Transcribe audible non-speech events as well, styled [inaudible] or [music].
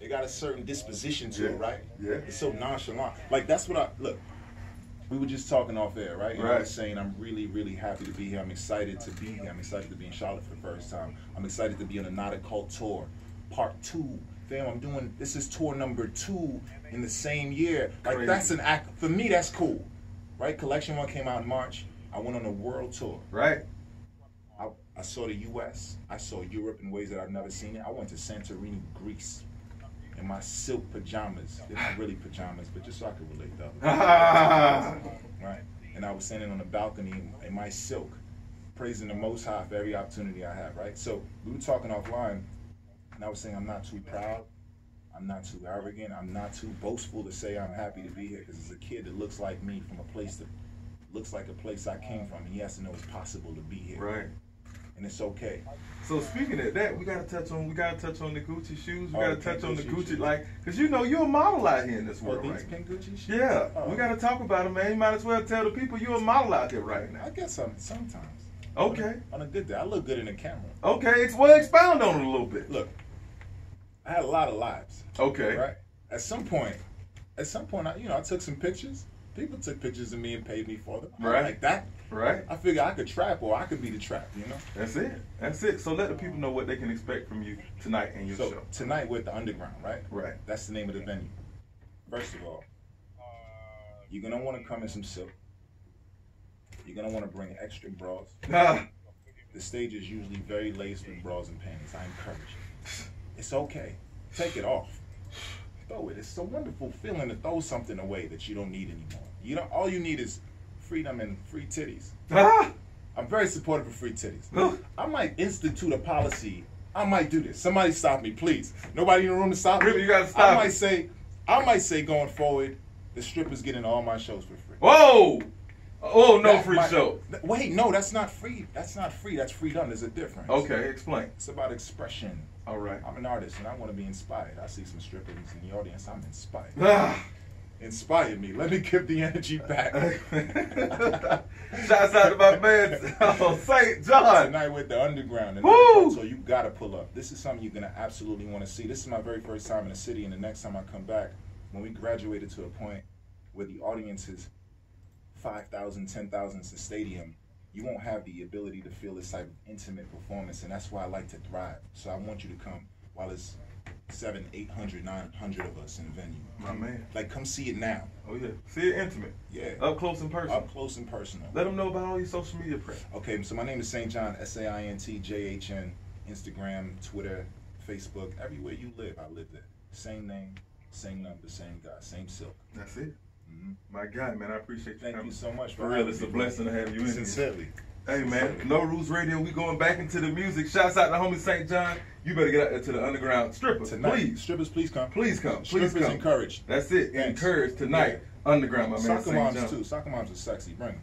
They got a certain disposition to Yeah. it, right? Yeah. It's so nonchalant. Like that's what I look. We were just talking off air, right? I Right. was saying I'm really, really happy to be here. I'm excited to be here. I'm excited to be in Charlotte for the first time. I'm excited to be on the Not a Cult tour, part two. Fam, I'm doing this is tour number two in the same year. Like Crazy. that's an act for me. That's cool, right? Collection one came out in March. I went on a world tour. Right. I, I saw the U.S. I saw Europe in ways that I've never seen it. I went to Santorini, Greece, in my silk pajamas. They're not really pajamas, but just so I could relate though. [laughs] right? And I was standing on the balcony in my silk, praising the Most High for every opportunity I have. Right? So we were talking offline, and I was saying I'm not too proud. I'm not too arrogant. I'm not too boastful to say I'm happy to be here because it's a kid that looks like me from a place that looks like a place I came from, and has to know it's possible to be here Right. And it's okay. So speaking of that, we gotta touch on we gotta touch on the Gucci shoes. We Oh, gotta touch on the Gucci Gucci like, cause you know you're a model out here in this Well, world, these right? pink Gucci shoes. Yeah, Oh. we gotta talk about it, man. You might as well tell the people you're a model out there right now. I guess some sometimes. Okay, On a good day, I look good in the camera. okay. Well, expound on it a little bit. Look, I had a lot of lives, Okay, right? At some point, at some point, I, you know, I took some pictures. People took pictures of me and paid me for them. Right. Like that. right. I figure I could trap or I could be the trap. You know. That's it. That's it. So let the people know what they can expect from you tonight and your So show. tonight we're at the underground, right? Right. That's the name of the venue. First of all, you're gonna want to come in some silk. You're gonna want to bring extra bras. [laughs] The stage is usually very laced with bras and panties. I encourage it. It's okay. Take it off. Throw it. It's a wonderful feeling to throw something away that you don't need anymore. You don't. All you need is freedom and free titties. ah. I'm very supportive of free titties. Huh. I might institute a policy. I might do this. Somebody stop me, please. Nobody in the room to stop me. You gotta stop. I might say, I might say going forward, the strippers getting all my shows for free. Whoa! Oh, no That free might- show. Th- Wait, no, that's not free. That's not free. That's freedom. There's a difference. Okay, explain. It's about expression. All right. I'm an artist and I want to be inspired. I see some strippers in the audience. I'm inspired. Ah. Inspire me. Let me give the energy back. [laughs] Shouts out to my man, [laughs] oh, Saint Jhn. Tonight with the underground. And So you gotta pull up. This is something you're gonna absolutely want to see. This is my very first time in the city, and the next time I come back, when we graduated to a point where the audience is 5,000, 10,000 is a stadium, you won't have the ability to feel this type of intimate performance, and that's why I like to thrive. So I want you to come while it's seven, eight hundred, nine hundred of us in the venue. My man. Like, come see it now. Oh, yeah. See it intimate. Yeah. Up close and personal. Up close and personal. Let them know about all your social media press. Okay, so my name is Saint Jhn, S A I N T J H N, Instagram, Twitter, Facebook, everywhere you live, I live there. Same name, same number, same guy, same silk. That's it. Mhm. My God, man, I appreciate you Thank coming. you so much For real, it's a blessing to have you in here. Hey man, No Rules Radio, we going back into the music. Shouts out to homie Saint Jhn. You better get out there to the underground stripper. Tonight, Please. strippers, please come. Please come. Please Strippers come. encouraged. That's it. Thanks. Encouraged tonight. Underground, my man. Soccer moms John. too. Soccer moms are sexy. Bring 'em.